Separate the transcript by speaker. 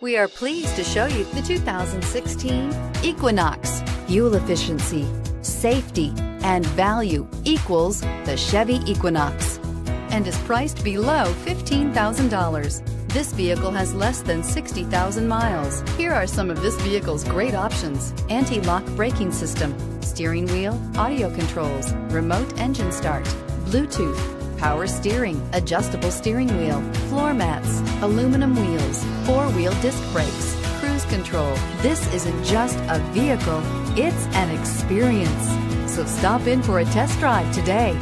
Speaker 1: We are pleased to show you the 2016 Equinox. Fuel efficiency, safety, and value equals the Chevy Equinox and is priced below $15,000. This vehicle has less than 60,000 miles. Here are some of this vehicle's great options. Anti-lock braking system, steering wheel, audio controls, remote engine start, Bluetooth, power steering, adjustable steering wheel, floor mats, aluminum wheels, four-wheel disc brakes, cruise control. This isn't just a vehicle, it's an experience. So stop in for a test drive today.